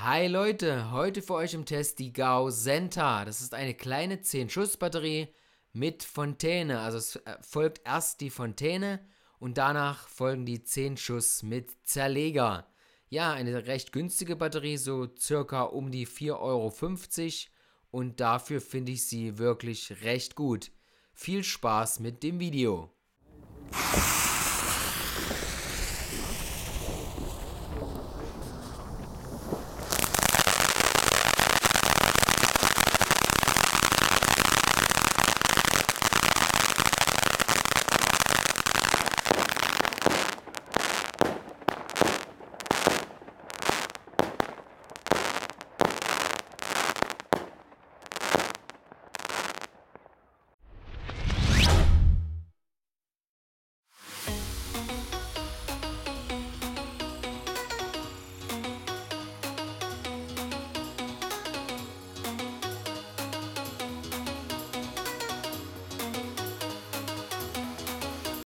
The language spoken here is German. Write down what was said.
Hi Leute, heute für euch im Test die Gao Senta. Das ist eine kleine 10-Schuss-Batterie mit Fontäne. Also es äh, folgt erst die Fontäne und danach folgen die 10 Schuss mit Zerleger. Ja, eine recht günstige Batterie, so circa um die 4,50 Euro und dafür finde ich sie wirklich recht gut. Viel Spaß mit dem Video.